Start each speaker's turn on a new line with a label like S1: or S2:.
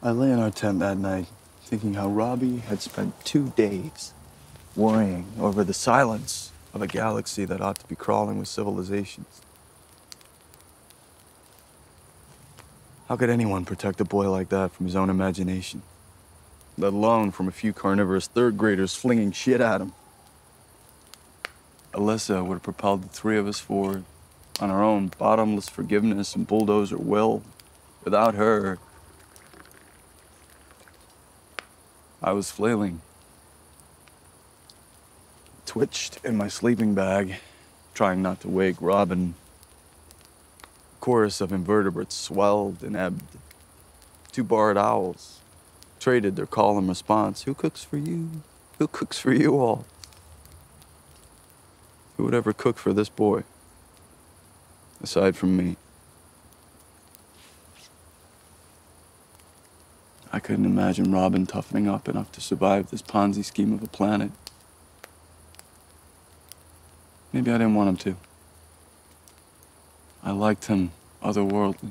S1: I lay in our tent that night, thinking how Robbie had spent two days worrying over the silence of a galaxy that ought to be crawling with civilizations. How could anyone protect a boy like that from his own imagination? Let alone from a few carnivorous third graders flinging shit at him. Alyssa would have propelled the three of us forward on our own bottomless forgiveness and bulldozer will. Without her, I was flailing. Twitched in my sleeping bag, trying not to wake Robin. A Chorus of invertebrates swelled and ebbed. Two barred owls traded their call and response. Who cooks for you? Who cooks for you all? Who would ever cook for this boy? Aside from me. I couldn't imagine Robin toughening up enough to survive this Ponzi scheme of a planet. Maybe I didn't want him to. I liked him otherworldly.